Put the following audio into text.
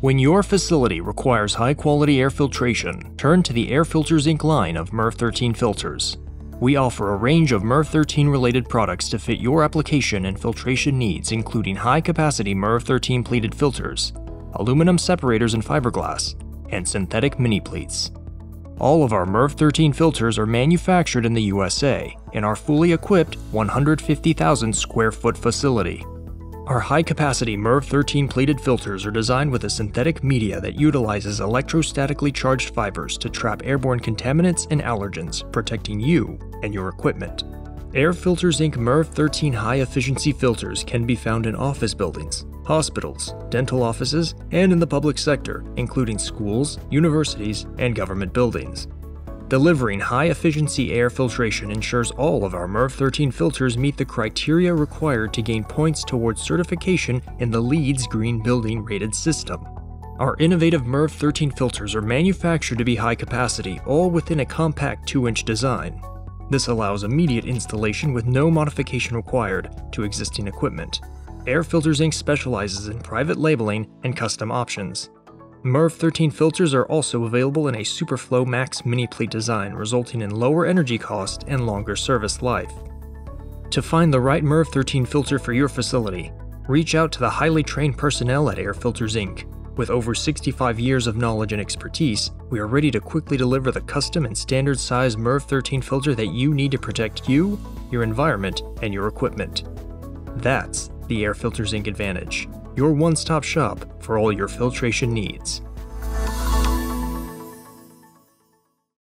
When your facility requires high quality air filtration, turn to the Air Filters Inc. line of MERV 13 filters. We offer a range of MERV 13 related products to fit your application and filtration needs, including high capacity MERV 13 pleated filters, aluminum separators and fiberglass, and synthetic mini pleats. All of our MERV 13 filters are manufactured in the USA in our fully equipped 150,000 square foot facility. Our high capacity MERV 13 pleated filters are designed with a synthetic media that utilizes electrostatically charged fibers to trap airborne contaminants and allergens, protecting you and your equipment. Air Filters Inc. MERV 13 high efficiency filters can be found in office buildings, hospitals, dental offices, and in the public sector, including schools, universities, and government buildings. Delivering high efficiency air filtration ensures all of our MERV 13 filters meet the criteria required to gain points towards certification in the LEEDS Green Building rated system. Our innovative MERV 13 filters are manufactured to be high capacity, all within a compact 2 inch design. This allows immediate installation with no modification required to existing equipment. Air Filters Inc. specializes in private labeling and custom options. MERV 13 filters are also available in a Superflow Max mini pleat design, resulting in lower energy cost and longer service life. To find the right MERV 13 filter for your facility, reach out to the highly trained personnel at Air Filters Inc. With over 65 years of knowledge and expertise, we are ready to quickly deliver the custom and standard size MERV 13 filter that you need to protect you, your environment, and your equipment. That's the Air Filters Inc. advantage your one stop shop for all your filtration needs.